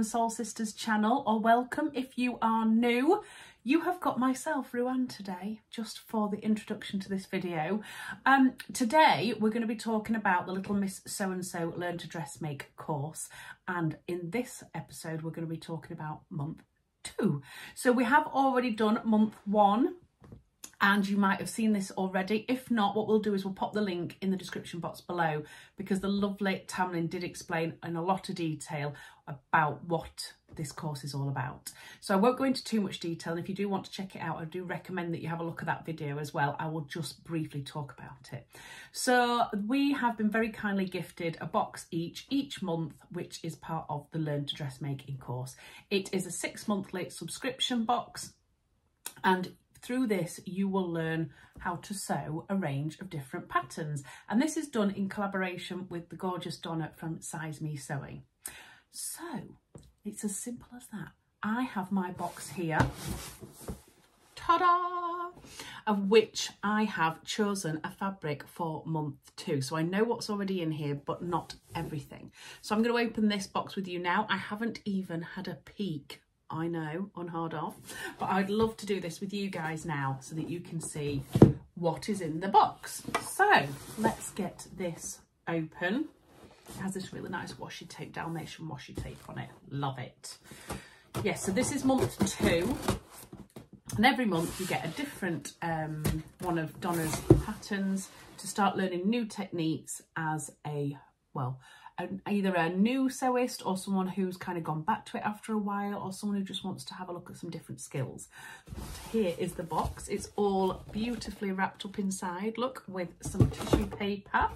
Northern Sewl Sisters channel or welcome if you are new. You have got myself, Ruan, today, just for the introduction to this video. Um, today, we're going to be talking about the Little Miss Sew and Sew Learn to Dress Make course. And in this episode, we're going to be talking about month two. So we have already done month one, and you might have seen this already. If not, what we'll do is we'll pop the link in the description box below because the lovely Tamlyn did explain in a lot of detail about what this course is all about. So I won't go into too much detail. And if you do want to check it out, I do recommend that you have a look at that video as well. I will just briefly talk about it. So we have been very kindly gifted a box each, each month, which is part of the Learn to Dressmaking course. It is a six monthly subscription box and through this, you will learn how to sew a range of different patterns. And this is done in collaboration with the gorgeous Donna from Size Me Sewing. So it's as simple as that. I have my box here, ta-da, of which I have chosen a fabric for month two. So I know what's already in here, but not everything. So I'm going to open this box with you now. I haven't even had a peek I know, on hard off, but I'd love to do this with you guys now so that you can see what is in the box. So let's get this open. It has this really nice washi tape, Dalmatian washi tape on it. Love it. Yes, yeah, so this is month two. And every month you get a different um, one of Donna's patterns to start learning new techniques as a, well, either a new sewist or someone who's kind of gone back to it after a while or someone who just wants to have a look at some different skills. Here is the box. It's all beautifully wrapped up inside, look, with some tissue paper.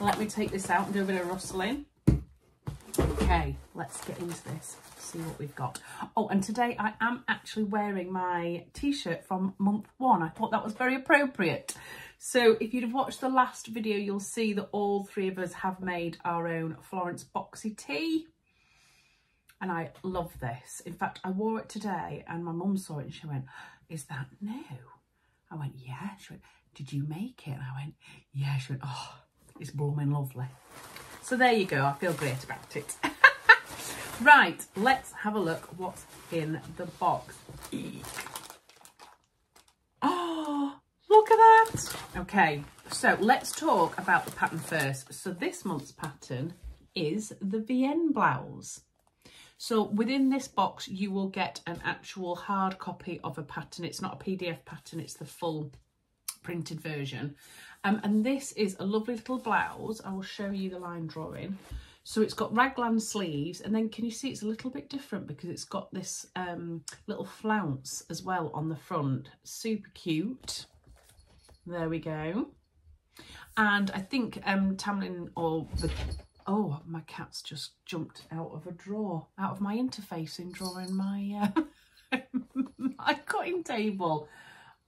Let me take this out and do a bit of rustling. Okay, let's get into this, see what we've got. Oh, and today I am actually wearing my t-shirt from month one. I thought that was very appropriate. So if you'd have watched the last video, you'll see that all three of us have made our own Florence boxy tee. And I love this. In fact, I wore it today and my mum saw it and she went, is that new? I went, yeah. She went, did you make it? And I went, yeah. She went, oh, it's blooming lovely. So there you go. I feel great about it. right, let's have a look what's in the box. Eek. Look at Okay, so let's talk about the pattern first. So this month's pattern is the Vienne blouse. So within this box, you will get an actual hard copy of a pattern. It's not a PDF pattern, it's the full printed version. Um, and this is a lovely little blouse. I will show you the line drawing. So it's got raglan sleeves and then can you see it's a little bit different because it's got this um, little flounce as well on the front. Super cute. There we go. And I think um, Tamlyn or the... Oh, my cat's just jumped out of a drawer, out of my interface in drawing my, uh, my cutting table.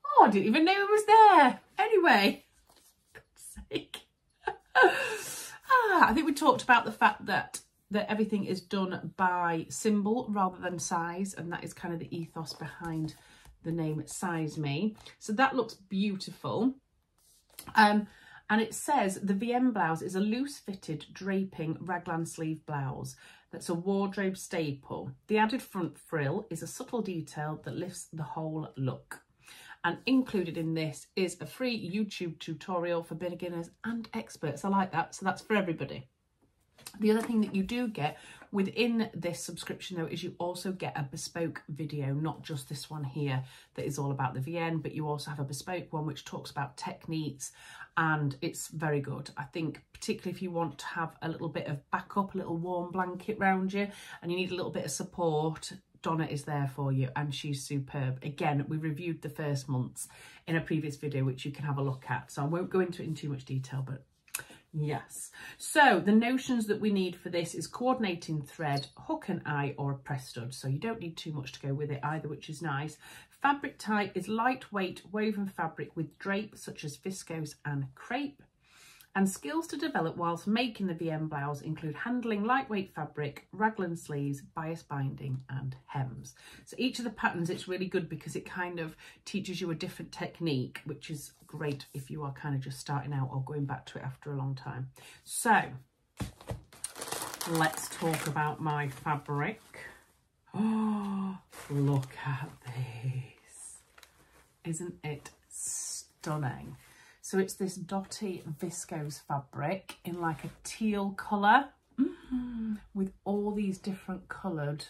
Oh, I didn't even know it was there. Anyway, God's sake. ah, I think we talked about the fact that that everything is done by symbol rather than size and that is kind of the ethos behind the name Size Me. So that looks beautiful. Um, and it says the Vienne blouse is a loose fitted draping raglan sleeve blouse that's a wardrobe staple. The added front frill is a subtle detail that lifts the whole look. And included in this is a free YouTube tutorial for beginners and experts. I like that. So that's for everybody. The other thing that you do get within this subscription though is you also get a bespoke video, not just this one here that is all about the Vienne, but you also have a bespoke one which talks about techniques and it's very good. I think particularly if you want to have a little bit of backup, a little warm blanket around you and you need a little bit of support, Donna is there for you and she's superb. Again, we reviewed the first months in a previous video, which you can have a look at. So I won't go into it in too much detail, but Yes. So the notions that we need for this is coordinating thread, hook and eye or a press stud. So you don't need too much to go with it either, which is nice. Fabric type is lightweight woven fabric with drape such as viscose and crepe. And skills to develop whilst making the Vienne blouse include handling lightweight fabric, raglan sleeves, bias binding and hems. So each of the patterns, it's really good because it kind of teaches you a different technique, which is great if you are kind of just starting out or going back to it after a long time. So let's talk about my fabric. Oh, look at this. Isn't it stunning? So it's this dotty viscose fabric in like a teal colour mm -hmm. with all these different coloured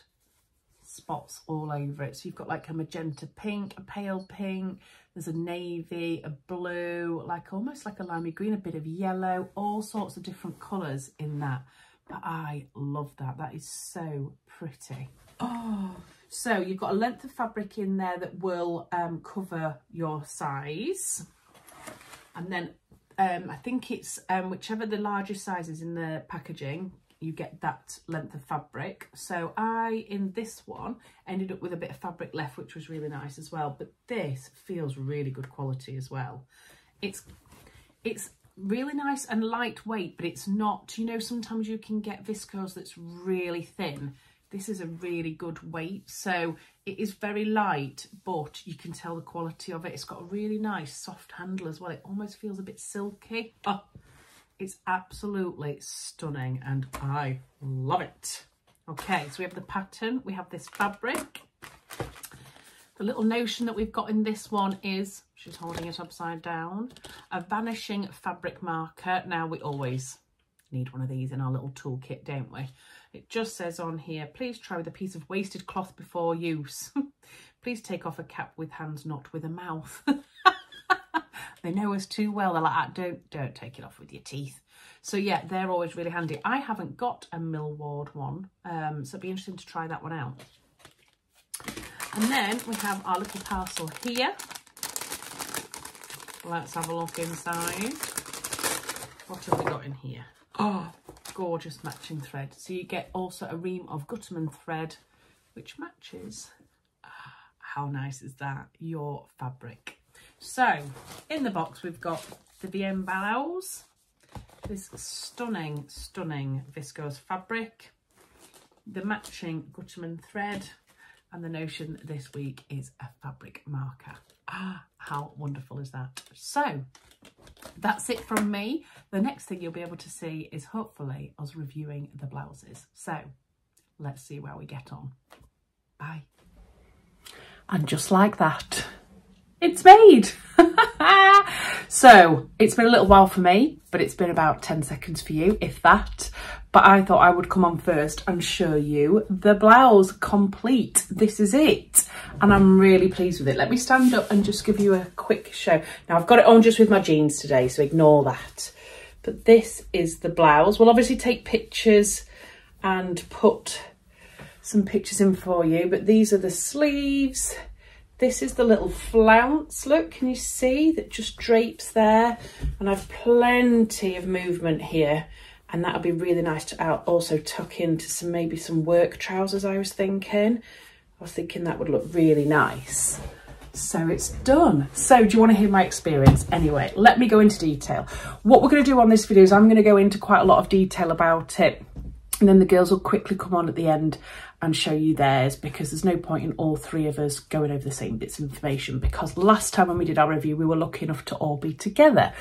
spots all over it. So you've got like a magenta pink, a pale pink, there's a navy, a blue, like almost like a limey green, a bit of yellow, all sorts of different colours in that. But I love that. That is so pretty. Oh, so you've got a length of fabric in there that will um, cover your size. And then um, I think it's um, whichever the largest size is in the packaging, you get that length of fabric. So I, in this one, ended up with a bit of fabric left, which was really nice as well. But this feels really good quality as well. It's, it's really nice and lightweight, but it's not, you know, sometimes you can get viscose that's really thin. This is a really good weight. So it is very light, but you can tell the quality of it. It's got a really nice soft handle as well. It almost feels a bit silky. Oh, it's absolutely stunning and I love it. Okay, so we have the pattern, we have this fabric. The little notion that we've got in this one is, she's holding it upside down, a vanishing fabric marker. Now we always need one of these in our little toolkit, don't we? It just says on here, please try with a piece of wasted cloth before use. please take off a cap with hands, not with a mouth. They know us too well. They're like, ah, don't, don't take it off with your teeth. So yeah, they're always really handy. I haven't got a Milward one, um, so it'd be interesting to try that one out. And then we have our little parcel here. Let's have a look inside. What have we got in here? Oh, gorgeous matching thread. So you get also a ream of Gutermann thread, which matches. Ah, how nice is that? Your fabric. So in the box, we've got the Vienne Blouse, this stunning, stunning viscose fabric, the matching Gutermann thread, and the notion this week is a fabric marker. Ah, how wonderful is that? So that's it from me. The next thing you'll be able to see is hopefully us reviewing the blouses. So let's see where we get on. Bye. And just like that, it's made. so it's been a little while for me, but it's been about 10 seconds for you, if that. But I thought I would come on first and show you the blouse complete. This is it. And I'm really pleased with it. Let me stand up and just give you a quick show. Now I've got it on just with my jeans today, so ignore that. But this is the blouse. We'll obviously take pictures and put some pictures in for you, but these are the sleeves this is the little flounce, look, can you see that just drapes there? And I've plenty of movement here and that'll be really nice to uh, also tuck into some maybe some work trousers I was thinking. I was thinking that would look really nice. So it's done. So do you want to hear my experience? Anyway, let me go into detail. What we're going to do on this video is I'm going to go into quite a lot of detail about it and then the girls will quickly come on at the end and show you theirs because there's no point in all three of us going over the same bits of information because last time when we did our review we were lucky enough to all be together.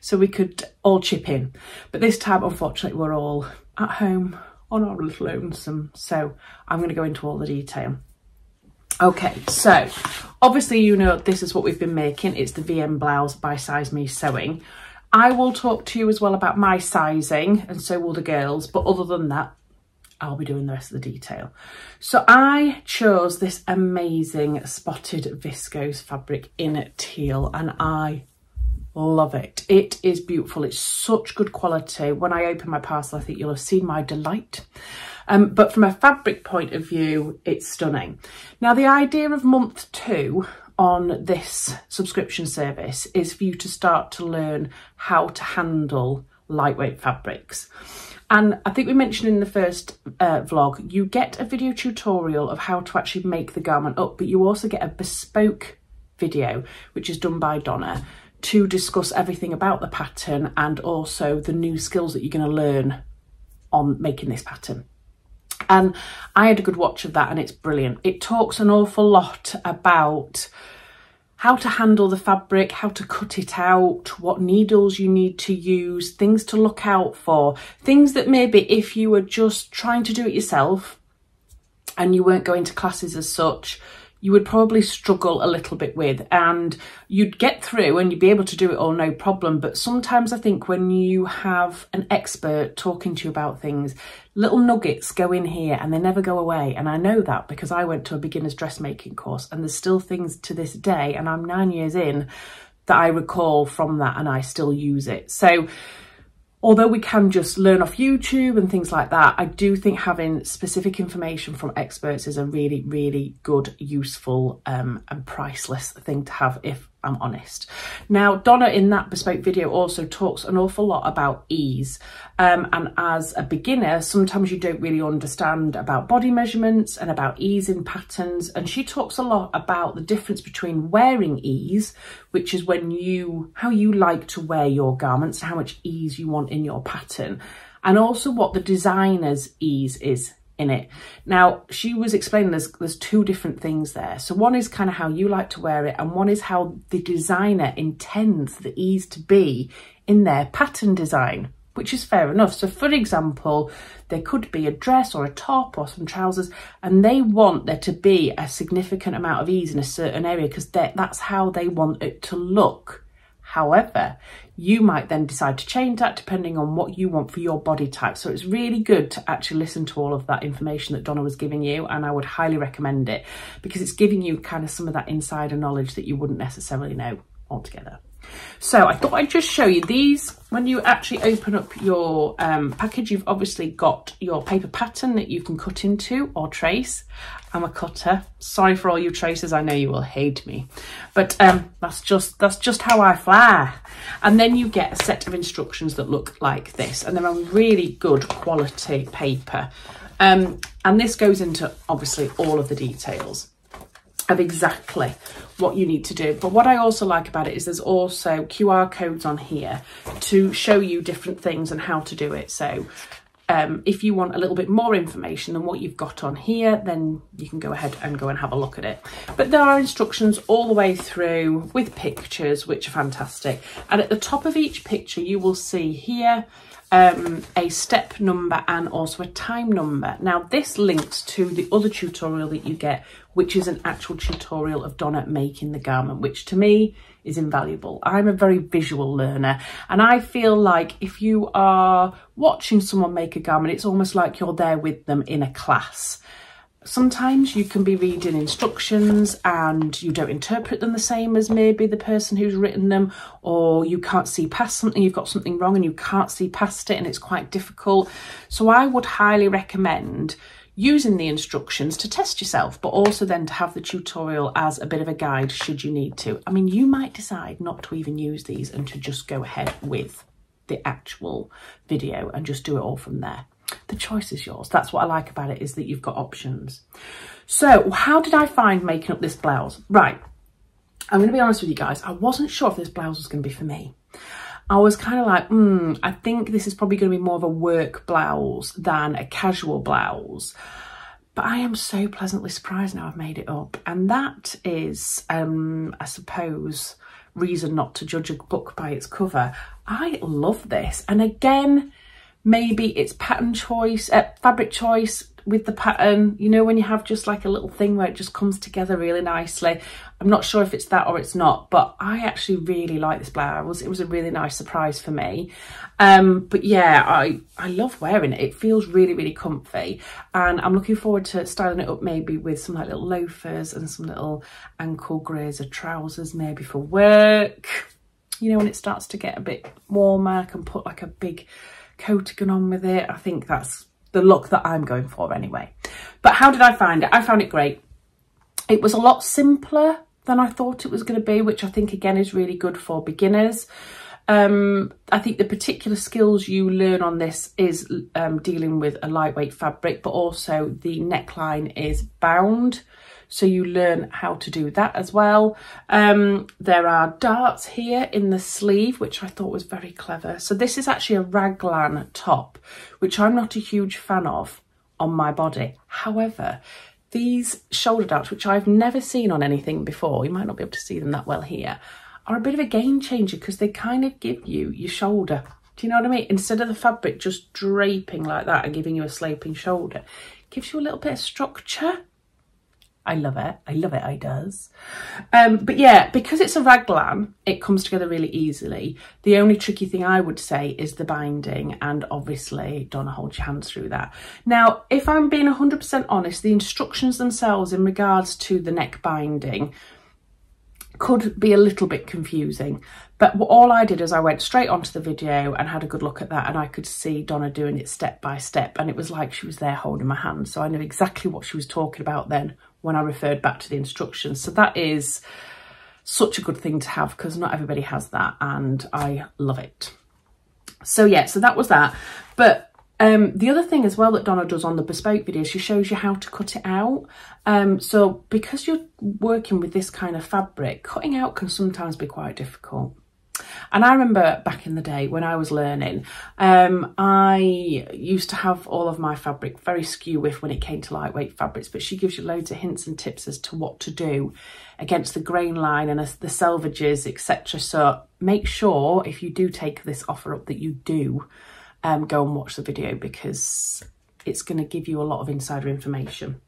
So we could all chip in. But this time unfortunately we're all at home on our little lonesome. So I'm going to go into all the detail. Okay so obviously you know this is what we've been making. It's the Vienne blouse by Size Me Sewing. I will talk to you as well about my sizing and so will the girls but other than that I'll be doing the rest of the detail. So I chose this amazing spotted viscose fabric in teal and I love it. It is beautiful. It's such good quality. When I open my parcel, I think you'll have seen my delight. Um, but from a fabric point of view, it's stunning. Now, the idea of month two on this subscription service is for you to start to learn how to handle lightweight fabrics. And I think we mentioned in the first uh, vlog, you get a video tutorial of how to actually make the garment up, but you also get a bespoke video, which is done by Donna, to discuss everything about the pattern and also the new skills that you're going to learn on making this pattern. And I had a good watch of that and it's brilliant. It talks an awful lot about how to handle the fabric, how to cut it out, what needles you need to use, things to look out for, things that maybe if you were just trying to do it yourself and you weren't going to classes as such, you would probably struggle a little bit with. And you'd get through and you'd be able to do it all no problem. But sometimes i think when you have an expert talking to you about things little nuggets go in here and they never go away. And i know that because i went to a beginner's dressmaking course and there's still things to this day and i'm nine years in that i recall from that and i still use it. So although we can just learn off YouTube and things like that, I do think having specific information from experts is a really, really good, useful um, and priceless thing to have if I'm honest. Now, Donna in that bespoke video also talks an awful lot about ease. Um, and as a beginner, sometimes you don't really understand about body measurements and about ease in patterns. And she talks a lot about the difference between wearing ease, which is when you, how you like to wear your garments, how much ease you want in your pattern, and also what the designer's ease is in it. Now, she was explaining there's, there's two different things there. So one is kind of how you like to wear it and one is how the designer intends the ease to be in their pattern design, which is fair enough. So for example, there could be a dress or a top or some trousers and they want there to be a significant amount of ease in a certain area because that's how they want it to look. However, you might then decide to change that depending on what you want for your body type. So it's really good to actually listen to all of that information that Donna was giving you and I would highly recommend it because it's giving you kind of some of that insider knowledge that you wouldn't necessarily know altogether. So I thought I'd just show you these. When you actually open up your um, package, you've obviously got your paper pattern that you can cut into or trace. I'm a cutter. Sorry for all you tracers. I know you will hate me, but um, that's just that's just how I fly. And then you get a set of instructions that look like this, and they're on really good quality paper. Um, and this goes into obviously all of the details of exactly what you need to do. But what I also like about it is there's also QR codes on here to show you different things and how to do it. So um, if you want a little bit more information than what you've got on here, then you can go ahead and go and have a look at it. But there are instructions all the way through with pictures, which are fantastic. And at the top of each picture, you will see here um, a step number and also a time number. Now this links to the other tutorial that you get, which is an actual tutorial of Donna making the garment, which to me is invaluable. I'm a very visual learner and I feel like if you are watching someone make a garment, it's almost like you're there with them in a class sometimes you can be reading instructions and you don't interpret them the same as maybe the person who's written them or you can't see past something you've got something wrong and you can't see past it and it's quite difficult. So i would highly recommend using the instructions to test yourself but also then to have the tutorial as a bit of a guide should you need to. I mean you might decide not to even use these and to just go ahead with the actual video and just do it all from there the choice is yours. That's what I like about it is that you've got options. So how did I find making up this blouse? Right, I'm going to be honest with you guys. I wasn't sure if this blouse was going to be for me. I was kind of like, hmm, I think this is probably going to be more of a work blouse than a casual blouse. But I am so pleasantly surprised now I've made it up. And that is, um, I suppose, reason not to judge a book by its cover. I love this. And again, maybe it's pattern choice, uh, fabric choice with the pattern, you know, when you have just like a little thing where it just comes together really nicely. I'm not sure if it's that or it's not, but I actually really like this blouse. It was a really nice surprise for me. Um, but yeah, I, I love wearing it. It feels really, really comfy. And I'm looking forward to styling it up maybe with some like little loafers and some little ankle grazer trousers maybe for work. You know, when it starts to get a bit warmer, I can put like a big coating on with it. I think that's the look that I'm going for anyway. But how did I find it? I found it great. It was a lot simpler than I thought it was going to be, which I think again is really good for beginners. Um, I think the particular skills you learn on this is um, dealing with a lightweight fabric, but also the neckline is bound so you learn how to do that as well. Um, there are darts here in the sleeve, which I thought was very clever. So this is actually a raglan top, which I'm not a huge fan of on my body. However, these shoulder darts, which I've never seen on anything before, you might not be able to see them that well here, are a bit of a game changer because they kind of give you your shoulder. Do you know what I mean? Instead of the fabric just draping like that and giving you a sloping shoulder, gives you a little bit of structure. I love it. I love it. I does. Um, but yeah, because it's a raglan, it comes together really easily. The only tricky thing I would say is the binding and obviously don't hold your hands through that. Now, if I'm being 100% honest, the instructions themselves in regards to the neck binding could be a little bit confusing. But all I did is I went straight onto the video and had a good look at that and I could see Donna doing it step by step and it was like she was there holding my hand. So I knew exactly what she was talking about then when I referred back to the instructions. So that is such a good thing to have because not everybody has that and I love it. So yeah, so that was that. But um, the other thing as well that Donna does on the bespoke video, she shows you how to cut it out. Um, so because you're working with this kind of fabric, cutting out can sometimes be quite difficult. And I remember back in the day when I was learning, um, I used to have all of my fabric very skew with when it came to lightweight fabrics, but she gives you loads of hints and tips as to what to do against the grain line and the selvages, etc. So make sure if you do take this offer up that you do um, go and watch the video because it's going to give you a lot of insider information.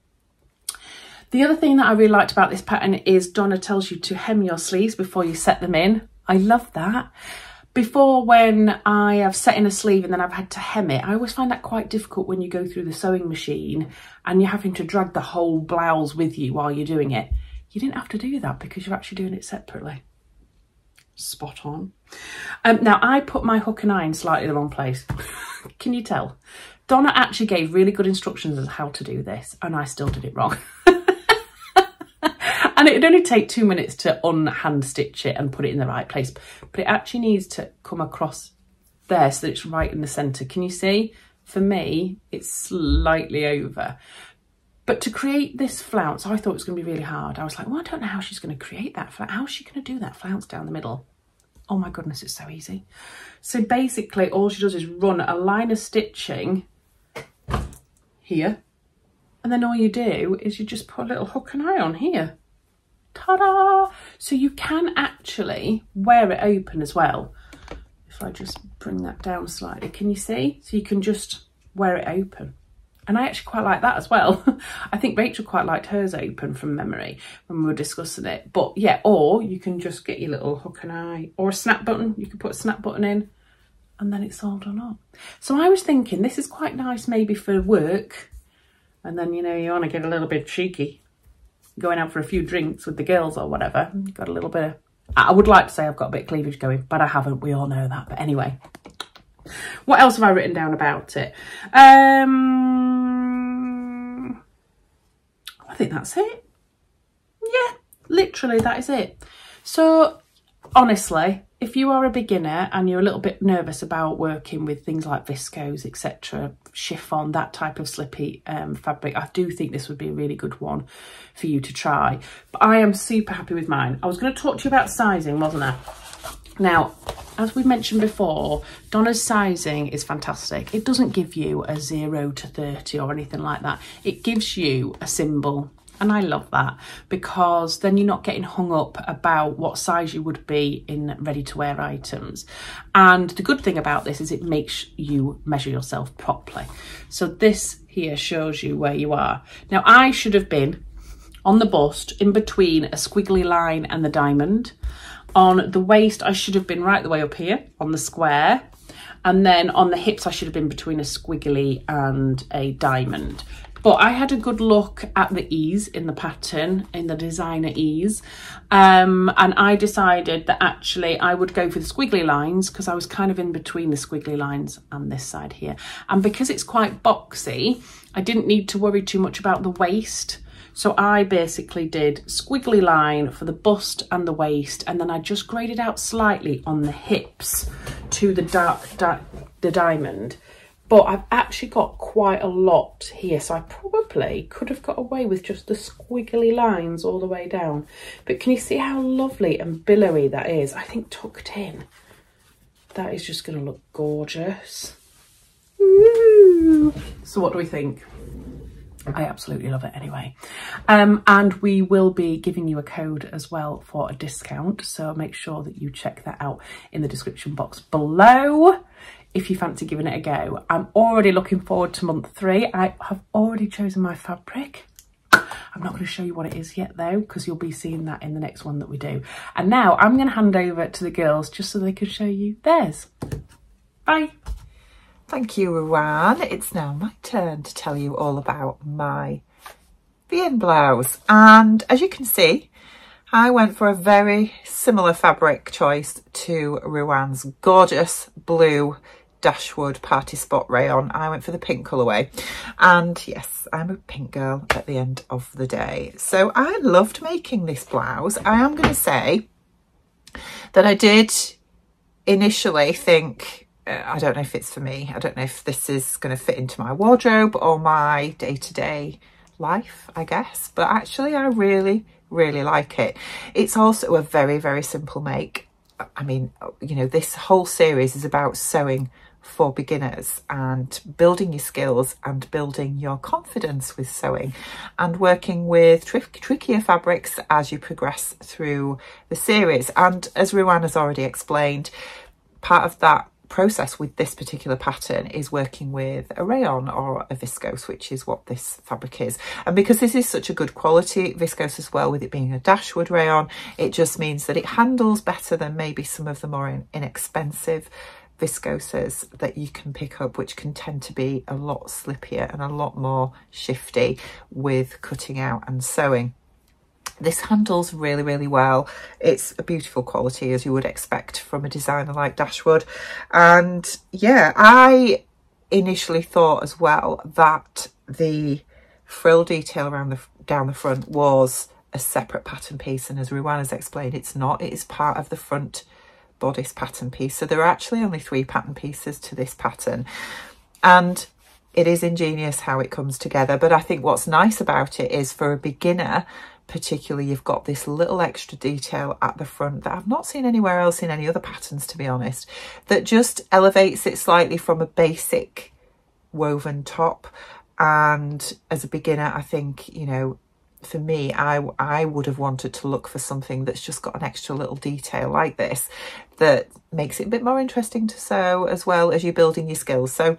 The other thing that I really liked about this pattern is Donna tells you to hem your sleeves before you set them in. I love that. Before when I have set in a sleeve and then I've had to hem it, I always find that quite difficult when you go through the sewing machine and you're having to drag the whole blouse with you while you're doing it. You didn't have to do that because you're actually doing it separately spot on. Um, now, I put my hook and eye in slightly the wrong place. Can you tell? Donna actually gave really good instructions as how to do this, and I still did it wrong. and it'd only take two minutes to unhand stitch it and put it in the right place, but it actually needs to come across there so that it's right in the centre. Can you see? For me, it's slightly over. But to create this flounce, I thought it was going to be really hard. I was like, well, I don't know how she's going to create that. flounce. How's she going to do that flounce down the middle? Oh my goodness, it's so easy. So basically all she does is run a line of stitching here. And then all you do is you just put a little hook and eye on here. Ta-da! So you can actually wear it open as well. If I just bring that down slightly, can you see? So you can just wear it open. And I actually quite like that as well. I think Rachel quite liked hers open from memory when we were discussing it. But yeah, or you can just get your little hook and eye or a snap button. You can put a snap button in and then it's all done up. So I was thinking this is quite nice maybe for work. And then, you know, you want to get a little bit cheeky going out for a few drinks with the girls or whatever. Got a little bit of, I would like to say I've got a bit of cleavage going, but I haven't. We all know that. But anyway, what else have I written down about it? Um, I think that's it. Yeah, literally that is it. So honestly, if you are a beginner and you're a little bit nervous about working with things like viscose, etc., chiffon, that type of slippy um, fabric, I do think this would be a really good one for you to try. But I am super happy with mine. I was going to talk to you about sizing, wasn't I? Now, as we mentioned before, Donna's sizing is fantastic. It doesn't give you a 0 to 30 or anything like that. It gives you a symbol. And I love that because then you're not getting hung up about what size you would be in ready to wear items. And the good thing about this is it makes you measure yourself properly. So this here shows you where you are. Now I should have been on the bust in between a squiggly line and the diamond on the waist, I should have been right the way up here on the square. And then on the hips, I should have been between a squiggly and a diamond. But I had a good look at the ease in the pattern, in the designer ease. Um, and I decided that actually I would go for the squiggly lines because I was kind of in between the squiggly lines and this side here. And because it's quite boxy, I didn't need to worry too much about the waist so I basically did squiggly line for the bust and the waist, and then I just graded out slightly on the hips to the dark, dark the diamond. But I've actually got quite a lot here, so I probably could have got away with just the squiggly lines all the way down. But can you see how lovely and billowy that is? I think tucked in. That is just going to look gorgeous. Ooh. So what do we think? I absolutely love it anyway. Um, and we will be giving you a code as well for a discount. So make sure that you check that out in the description box below if you fancy giving it a go. I'm already looking forward to month three. I have already chosen my fabric. I'm not going to show you what it is yet though, because you'll be seeing that in the next one that we do. And now I'm going to hand over to the girls just so they can show you theirs. Bye. Thank you, Ruan. It's now my turn to tell you all about my Vienne blouse. And as you can see, I went for a very similar fabric choice to Ruan's gorgeous blue Dashwood Party Spot Rayon. I went for the pink colourway. And yes, I'm a pink girl at the end of the day. So I loved making this blouse. I am going to say that I did initially think uh, I don't know if it's for me. I don't know if this is going to fit into my wardrobe or my day-to-day -day life, I guess. But actually, I really, really like it. It's also a very, very simple make. I mean, you know, this whole series is about sewing for beginners and building your skills and building your confidence with sewing and working with tr trickier fabrics as you progress through the series. And as Ruan has already explained, part of that process with this particular pattern is working with a rayon or a viscose, which is what this fabric is. And because this is such a good quality viscose as well, with it being a Dashwood rayon, it just means that it handles better than maybe some of the more inexpensive viscoses that you can pick up which can tend to be a lot slippier and a lot more shifty with cutting out and sewing. This handles really, really well. It's a beautiful quality as you would expect from a designer like Dashwood. And yeah, I initially thought as well that the frill detail around the down the front was a separate pattern piece. And as Ruan has explained, it's not. It is part of the front bodice pattern piece. So there are actually only three pattern pieces to this pattern. And it is ingenious how it comes together. But I think what's nice about it is for a beginner, particularly you've got this little extra detail at the front that I've not seen anywhere else in any other patterns to be honest that just elevates it slightly from a basic woven top and as a beginner I think you know for me I I would have wanted to look for something that's just got an extra little detail like this that makes it a bit more interesting to sew as well as you're building your skills. So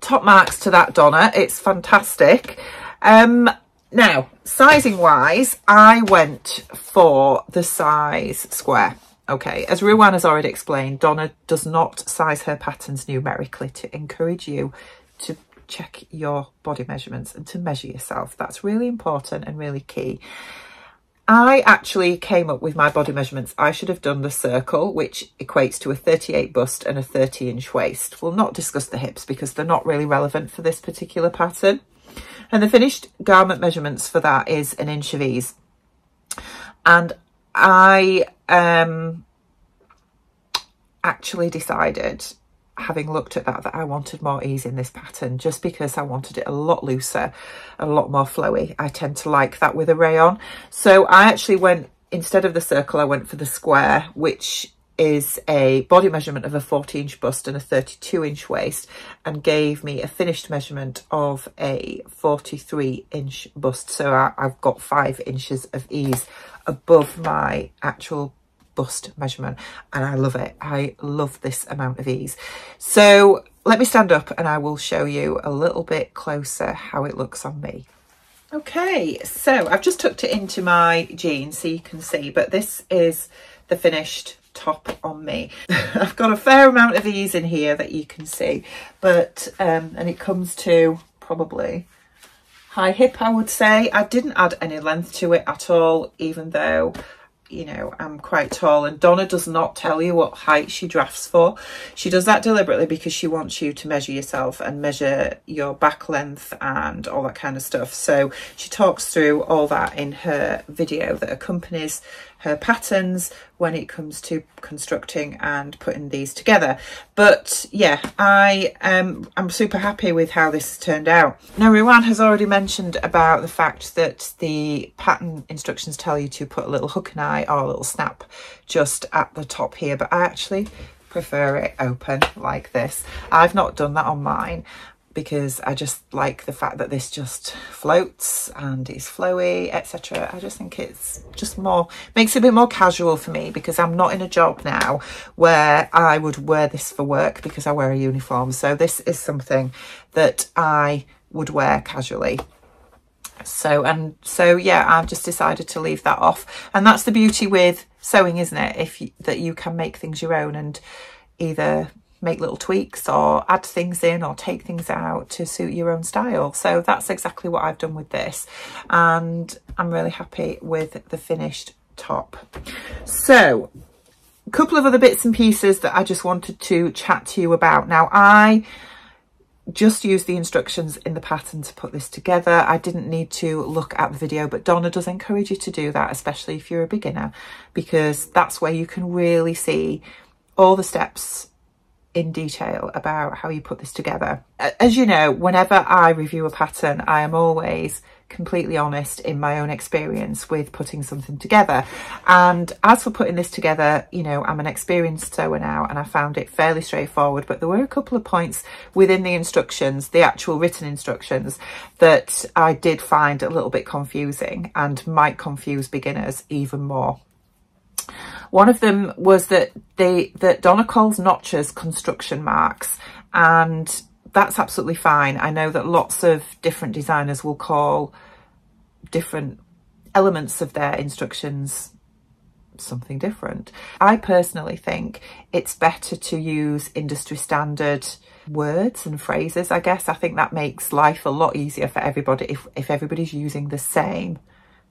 top marks to that Donna. It's fantastic. Um now, sizing wise, I went for the size square. Okay, as Ruan has already explained, Donna does not size her patterns numerically to encourage you to check your body measurements and to measure yourself. That's really important and really key. I actually came up with my body measurements. I should have done the circle, which equates to a 38 bust and a 30 inch waist. We'll not discuss the hips because they're not really relevant for this particular pattern. And the finished garment measurements for that is an inch of ease. And I um, actually decided, having looked at that, that I wanted more ease in this pattern just because I wanted it a lot looser, a lot more flowy. I tend to like that with a rayon. So I actually went, instead of the circle, I went for the square, which is a body measurement of a 40 inch bust and a 32 inch waist and gave me a finished measurement of a 43 inch bust so I, have got five inches of ease above my actual bust measurement and I love it I love this amount of ease so let me stand up and I will show you a little bit closer how it looks on me okay so I've just tucked it into my jeans so you can see but this is the finished top on me. I've got a fair amount of ease in here that you can see, but, um, and it comes to probably high hip, I would say. I didn't add any length to it at all, even though you know, I'm quite tall and Donna does not tell you what height she drafts for. She does that deliberately because she wants you to measure yourself and measure your back length and all that kind of stuff. So she talks through all that in her video that accompanies her patterns when it comes to constructing and putting these together. But yeah, I um, I'm super happy with how this has turned out. Now, Ruan has already mentioned about the fact that the pattern instructions tell you to put a little hook and eye or a little snap just at the top here, but I actually prefer it open like this. I've not done that on mine because I just like the fact that this just floats and is flowy, etc. I just think it's just more, makes it a bit more casual for me because I'm not in a job now where I would wear this for work because I wear a uniform. So this is something that I would wear casually. So, and so, yeah, I've just decided to leave that off. And that's the beauty with sewing, isn't it? If you, that you can make things your own and either make little tweaks or add things in or take things out to suit your own style. So that's exactly what I've done with this. And I'm really happy with the finished top. So a couple of other bits and pieces that I just wanted to chat to you about. Now I just used the instructions in the pattern to put this together. I didn't need to look at the video, but Donna does encourage you to do that, especially if you're a beginner, because that's where you can really see all the steps in detail about how you put this together. As you know, whenever I review a pattern, I am always completely honest in my own experience with putting something together. And as for putting this together, you know, I'm an experienced sewer now and I found it fairly straightforward, but there were a couple of points within the instructions, the actual written instructions, that I did find a little bit confusing and might confuse beginners even more. One of them was that they that Donna calls notches construction marks and that's absolutely fine. I know that lots of different designers will call different elements of their instructions something different. I personally think it's better to use industry standard words and phrases, I guess. I think that makes life a lot easier for everybody if, if everybody's using the same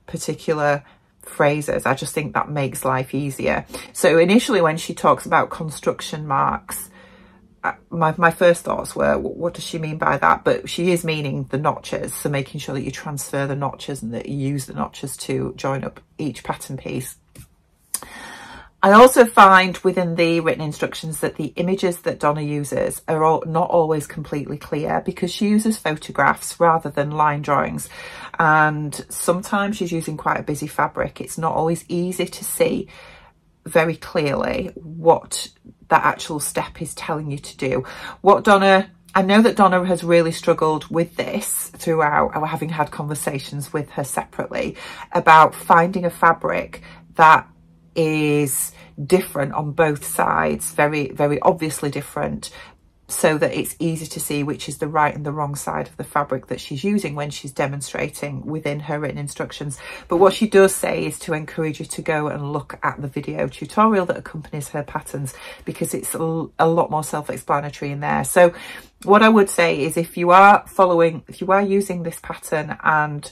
particular phrases. I just think that makes life easier. So initially when she talks about construction marks, uh, my, my first thoughts were, what does she mean by that? But she is meaning the notches. So making sure that you transfer the notches and that you use the notches to join up each pattern piece. I also find within the written instructions that the images that Donna uses are all, not always completely clear because she uses photographs rather than line drawings. And sometimes she's using quite a busy fabric. It's not always easy to see very clearly what that actual step is telling you to do. What Donna I know that Donna has really struggled with this throughout, our having had conversations with her separately about finding a fabric that is different on both sides, very, very obviously different, so that it's easy to see which is the right and the wrong side of the fabric that she's using when she's demonstrating within her written instructions. But what she does say is to encourage you to go and look at the video tutorial that accompanies her patterns because it's a, lot more self-explanatory in there. So what I would say is if you are following, if you are using this pattern and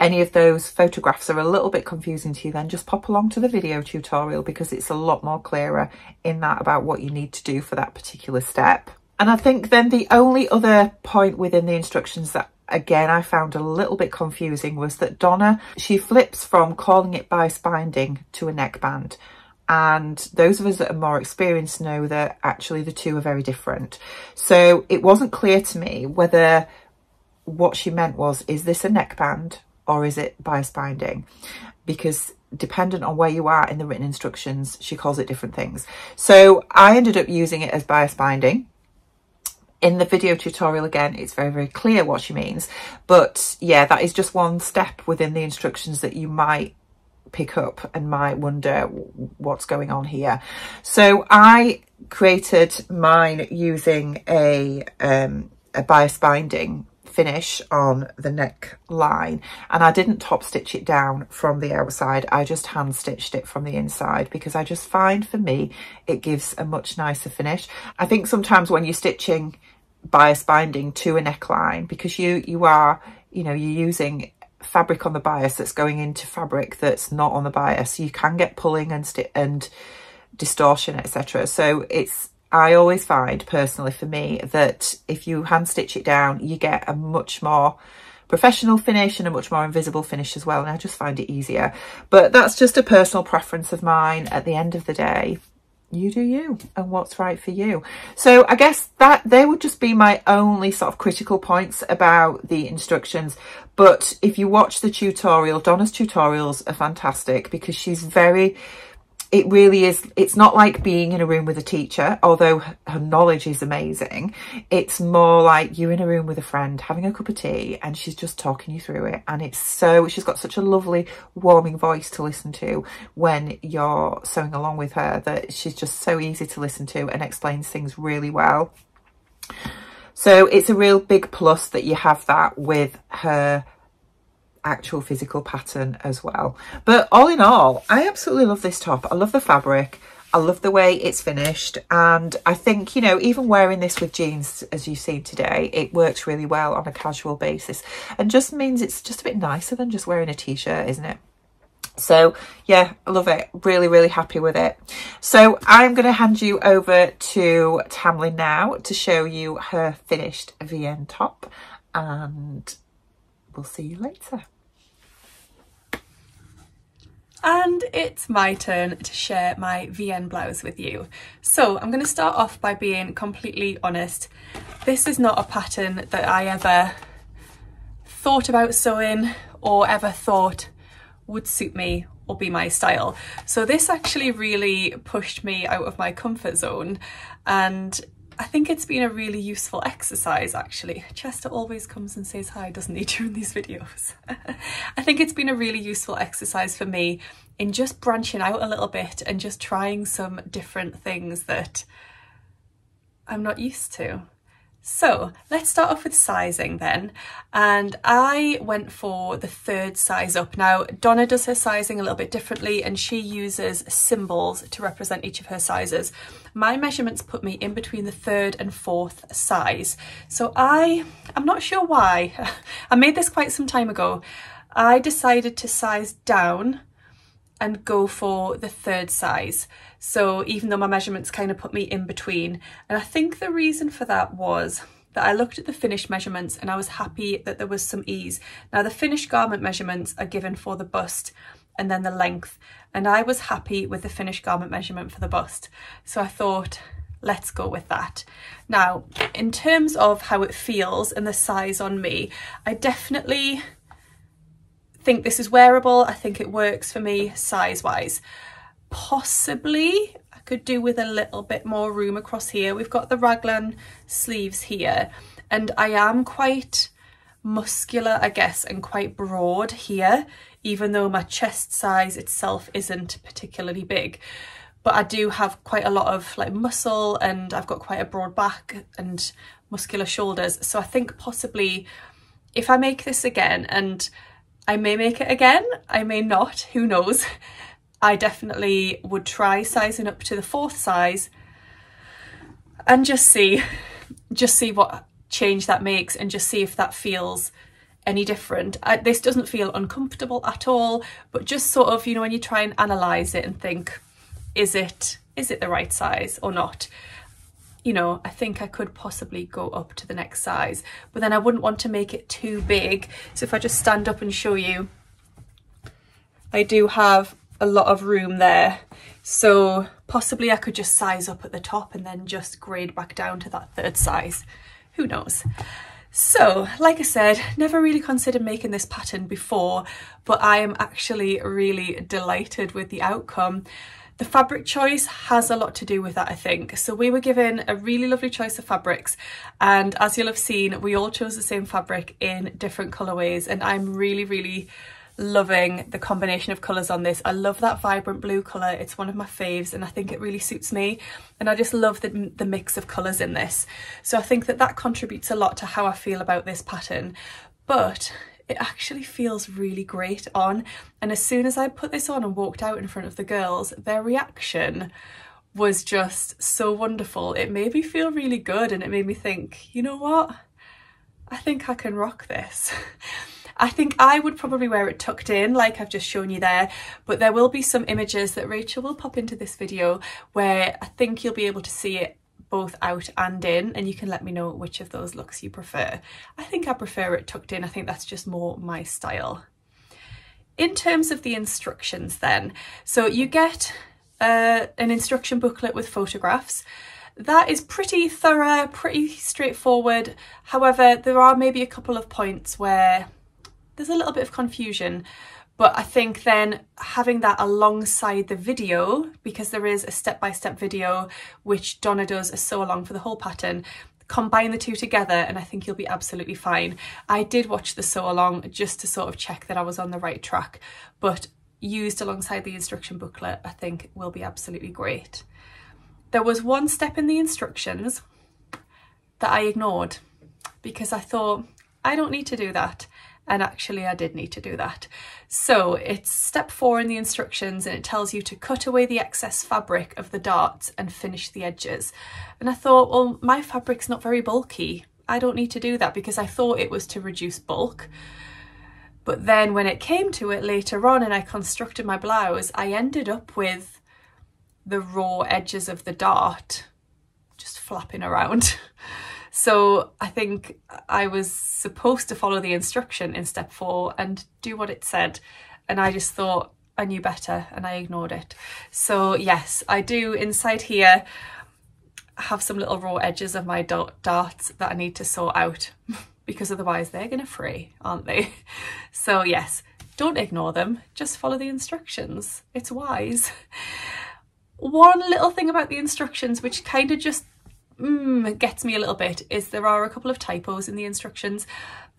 any of those photographs are a little bit confusing to you then just pop along to the video tutorial because it's a lot more clearer in that about what you need to do for that particular step. And I think then the only other point within the instructions that again I found a little bit confusing was that Donna, she flips from calling it bias binding to a neckband. And those of us that are more experienced know that actually the two are very different. So it wasn't clear to me whether what she meant was, is this a neckband or is it bias binding? Because dependent on where you are in the written instructions, she calls it different things. So I ended up using it as bias binding. In the video tutorial, again, it's very, very clear what she means. But yeah, that is just one step within the instructions that you might pick up and might wonder what's going on here. So I created mine using a, um, a bias binding finish on the neckline. And I didn't top stitch it down from the outside I just hand stitched it from the inside because I just find for me it gives a much nicer finish. I think sometimes when you're stitching bias binding to a neckline because you you are you know you're using fabric on the bias that's going into fabric that's not on the bias you can get pulling and and distortion etc so it's I always find personally for me that if you hand stitch it down, you get a much more professional finish and a much more invisible finish as well. And I just find it easier. But that's just a personal preference of mine at the end of the day. You do you and what's right for you. So I guess that they would just be my only sort of critical points about the instructions. But if you watch the tutorial, Donna's tutorials are fantastic because she's very it really is, it's not like being in a room with a teacher, although her knowledge is amazing. It's more like you're in a room with a friend having a cup of tea and she's just talking you through it. And it's so, she's got such a lovely warming voice to listen to when you're sewing along with her that she's just so easy to listen to and explains things really well. So it's a real big plus that you have that with her actual physical pattern as well. But all in all, I absolutely love this top. I love the fabric. I love the way it's finished and I think, you know, even wearing this with jeans as you've seen today, it works really well on a casual basis and just means it's just a bit nicer than just wearing a t-shirt, isn't it? So yeah, I love it. Really, really happy with it. So I'm going to hand you over to Tamlyn now to show you her finished Vienne top and we'll see you later. And it's my turn to share my Vienne blouse with you. So I'm going to start off by being completely honest. This is not a pattern that I ever thought about sewing or ever thought would suit me or be my style. So this actually really pushed me out of my comfort zone and I think it's been a really useful exercise actually. Chester always comes and says hi, doesn't he, during these videos? I think it's been a really useful exercise for me in just branching out a little bit and just trying some different things that I'm not used to. So let's start off with sizing then. And I went for the third size up. Now, Donna does her sizing a little bit differently and she uses symbols to represent each of her sizes. My measurements put me in between the third and fourth size. So I, I'm not sure why. I made this quite some time ago. I decided to size down and go for the third size. So even though my measurements kind of put me in between. And I think the reason for that was that I looked at the finished measurements and I was happy that there was some ease. Now the finished garment measurements are given for the bust and then the length. And I was happy with the finished garment measurement for the bust. So I thought, let's go with that. Now, in terms of how it feels and the size on me, I definitely think this is wearable. I think it works for me size-wise. Possibly I could do with a little bit more room across here. We've got the raglan sleeves here and I am quite muscular, I guess, and quite broad here, even though my chest size itself isn't particularly big. But I do have quite a lot of like muscle and I've got quite a broad back and muscular shoulders. So I think possibly if I make this again and I may make it again, I may not, who knows. I definitely would try sizing up to the fourth size and just see, just see what change that makes and just see if that feels any different. I, this doesn't feel uncomfortable at all, but just sort of, you know, when you try and analyse it and think, is it, is it the right size or not? you know, I think I could possibly go up to the next size, but then I wouldn't want to make it too big. So if I just stand up and show you, I do have a lot of room there. So possibly I could just size up at the top and then just grade back down to that third size. Who knows? So, like I said, never really considered making this pattern before, but I am actually really delighted with the outcome. The fabric choice has a lot to do with that, I think. So we were given a really lovely choice of fabrics and as you'll have seen, we all chose the same fabric in different colorways and I'm really, really loving the combination of colours on this. I love that vibrant blue colour. It's one of my faves and I think it really suits me. And I just love the, the mix of colours in this. So I think that that contributes a lot to how I feel about this pattern. But it actually feels really great on. And as soon as I put this on and walked out in front of the girls, their reaction was just so wonderful. It made me feel really good and it made me think, you know what? I think I can rock this. I think I would probably wear it tucked in like I've just shown you there, but there will be some images that Rachel will pop into this video where I think you'll be able to see it both out and in and you can let me know which of those looks you prefer. I think I prefer it tucked in, I think that's just more my style. In terms of the instructions then, so you get uh, an instruction booklet with photographs. That is pretty thorough, pretty straightforward. However, there are maybe a couple of points where there's a little bit of confusion But I think then having that alongside the video, because there is a step-by-step -step video which Donna does a sew along for the whole pattern, combine the two together and I think you'll be absolutely fine. I did watch the sew along just to sort of check that I was on the right track, but used alongside the instruction booklet I think will be absolutely great. There was one step in the instructions that I ignored because I thought I don't need to do that and actually I did need to do that. So it's step four in the instructions and it tells you to cut away the excess fabric of the darts and finish the edges. And I thought, well, my fabric's not very bulky. I don't need to do that because I thought it was to reduce bulk. But then when it came to it later on and I constructed my blouse, I ended up with the raw edges of the dart just flapping around. So I think I was supposed to follow the instruction in step four and do what it said. And I just thought I knew better and I ignored it. So yes, I do inside here have some little raw edges of my darts that I need to sort out because otherwise they're going to fray, aren't they? So yes, don't ignore them, just follow the instructions. It's wise. One little thing about the instructions which kind of just mm, gets me a little bit is there are a couple of typos in the instructions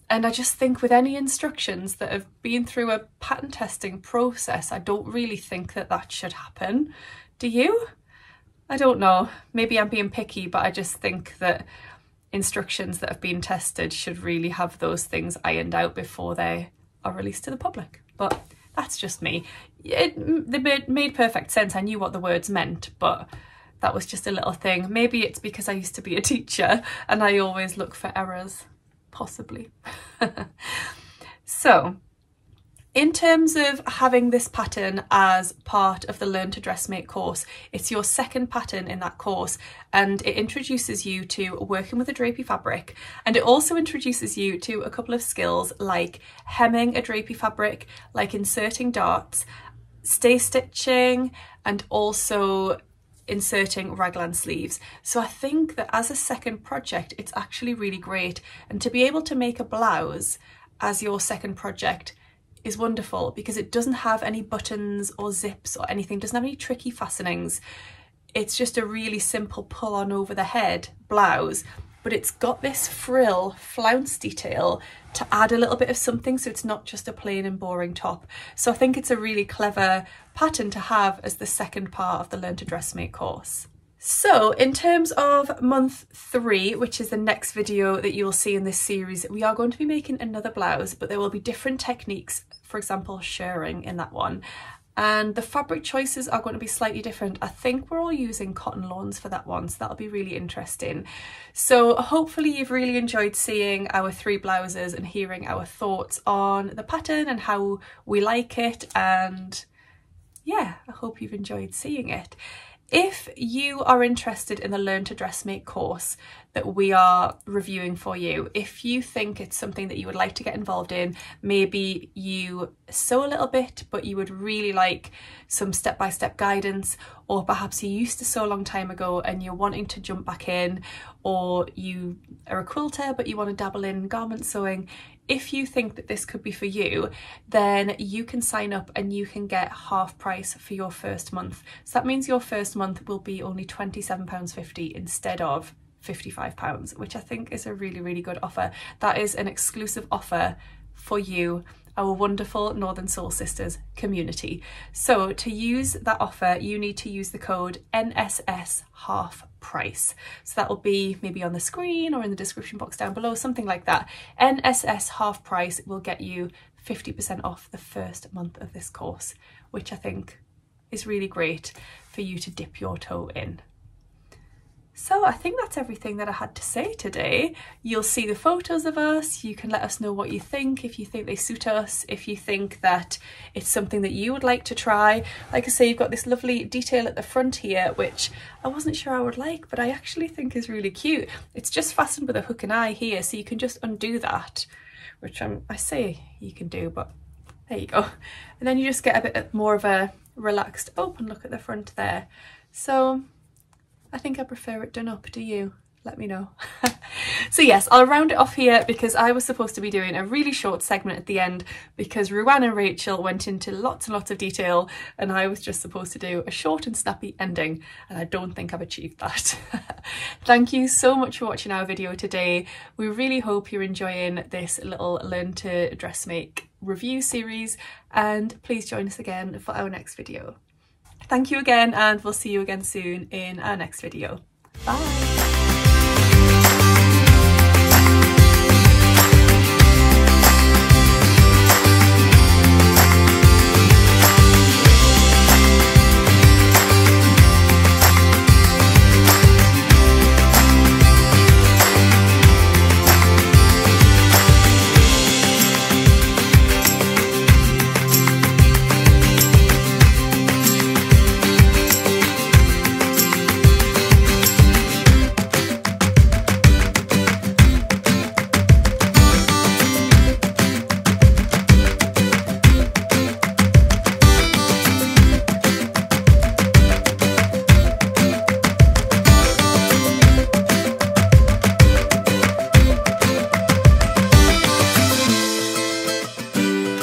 and I just think with any instructions that have been through a pattern testing process, I don't really think that that should happen. Do you? I don't know. Maybe I'm being picky, but I just think that instructions that have been tested should really have those things ironed out before they are released to the public. But that's just me. It, it made perfect sense. I knew what the words meant, but that was just a little thing. Maybe it's because I used to be a teacher and I always look for errors, possibly. so in terms of having this pattern as part of the Learn to Dressmake course, it's your second pattern in that course and it introduces you to working with a drapey fabric and it also introduces you to a couple of skills like hemming a drapey fabric, like inserting darts, stay stitching and also inserting raglan sleeves. So I think that as a second project, it's actually really great. And to be able to make a blouse as your second project is wonderful because it doesn't have any buttons or zips or anything, doesn't have any tricky fastenings. It's just a really simple pull on over the head blouse, but it's got this frill flounce detail to add a little bit of something so it's not just a plain and boring top. So I think it's a really clever pattern to have as the second part of the Learn to Dressmake course. So in terms of month three, which is the next video that you will see in this series, we are going to be making another blouse, but there will be different techniques, for example, shirring in that one and the fabric choices are going to be slightly different. I think we're all using cotton lawns for that one, so that'll be really interesting. So hopefully you've really enjoyed seeing our three blouses and hearing our thoughts on the pattern and how we like it and yeah, I hope you've enjoyed seeing it. If you are interested in the Learn to Dressmake course that we are reviewing for you, if you think it's something that you would like to get involved in, maybe you sew a little bit but you would really like some step-by-step -step guidance or perhaps you used to sew a long time ago and you're wanting to jump back in or you are a quilter but you want to dabble in garment sewing, if you think that this could be for you, then you can sign up and you can get half price for your first month. So that means your first month will be only £27.50 instead of £55, which I think is a really, really good offer. That is an exclusive offer for you our wonderful Northern Sewl Sisters community. So to use that offer, you need to use the code NSS half price. So that will be maybe on the screen or in the description box down below, something like that. NSS half price will get you 50% off the first month of this course, which I think is really great for you to dip your toe in. So I think that's everything that I had to say today. You'll see the photos of us, you can let us know what you think, if you think they suit us, if you think that it's something that you would like to try. Like I say, you've got this lovely detail at the front here, which I wasn't sure I would like, but I actually think is really cute. It's just fastened with a hook and eye here, so you can just undo that, which I'm, I say you can do, but there you go. And then you just get a bit more of a relaxed open look at the front there. So I think I prefer it done up, do you? let me know. so yes, I'll round it off here because I was supposed to be doing a really short segment at the end because Ruan and Rachel went into lots and lots of detail and I was just supposed to do a short and snappy ending and I don't think I've achieved that. Thank you so much for watching our video today. We really hope you're enjoying this little learn to dress make review series and please join us again for our next video. Thank you again and we'll see you again soon in our next video. Bye!